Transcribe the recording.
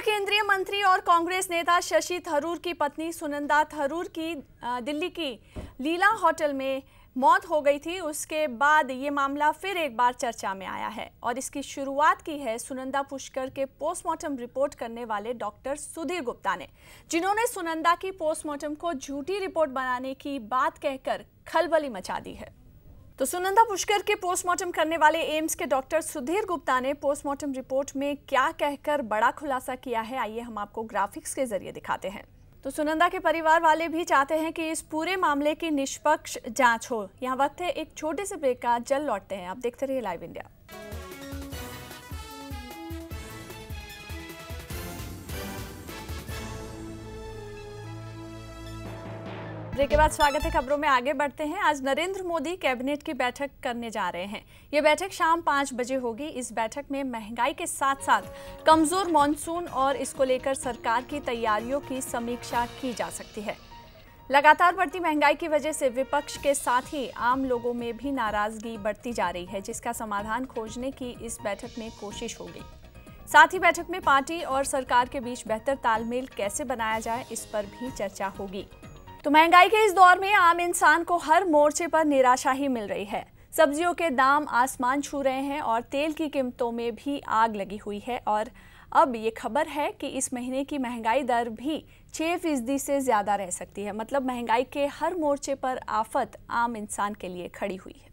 केंद्रीय मंत्री और कांग्रेस नेता शशि थरूर की पत्नी सुनंदा थरूर की दिल्ली की लीला होटल में मौत हो गई थी। उसके बाद ये मामला फिर एक बार चर्चा में आया है और इसकी शुरुआत की है सुनंदा पुष्कर के पोस्टमार्टम रिपोर्ट करने वाले डॉक्टर सुधीर गुप्ता ने, जिन्होंने सुनंदा की पोस्टमार्टम को झूठी रिपोर्ट बनाने की बात कहकर खलबली मचा दी है। तो सुनंदा पुष्कर के पोस्टमार्टम करने वाले एम्स के डॉक्टर सुधीर गुप्ता ने पोस्टमार्टम रिपोर्ट में क्या कहकर बड़ा खुलासा किया है, आइए हम आपको ग्राफिक्स के ज़रिए दिखाते हैं। तो सुनंदा के परिवार वाले भी चाहते हैं कि इस पूरे मामले की निष्पक्ष जाँच हो। यहाँ वक्त है, एक छोटे से ब्रेक का जल लौटते हैं। आप देखते रहिए लाइव इंडिया ब्रेक के बाद स्वागत है खबरों में आगे बढ़ते हैं। आज नरेंद्र मोदी कैबिनेट की बैठक करने जा रहे हैं। ये बैठक शाम पाँच बजे होगी। इस बैठक में महँगाई के साथ साथ कमज़ोर मानसून और इसको लेकर सरकार की तैयारियों की समीक्षा की जा सकती है। लगातार बढ़ती महँगाई की वजह से विपक्ष के साथ ही आम लोगों में भी नाराज़गी बढ़ती जा रही है, जिसका समाधान खोजने की इस बैठक में कोशिश होगी। साथ ही बैठक में पार्टी और सरकार के बीच बेहतर तालमेल कैसे बनाया जाए, इस पर भी चर्चा होगी। तो महँगाई के इस दौर में आम इंसान को हर मोर्चे पर निराशा ही मिल रही है। सब्जियों के दाम आसमान छू रहे हैं और तेल की कीमतों में भी आग लगी हुई है और अब ये खबर है कि इस महीने की महँगाई दर भी छः फ़ीसदी से ज़्यादा रह सकती है। मतलब महँगाई के हर मोर्चे पर आफत आम इंसान के लिए खड़ी हुई है।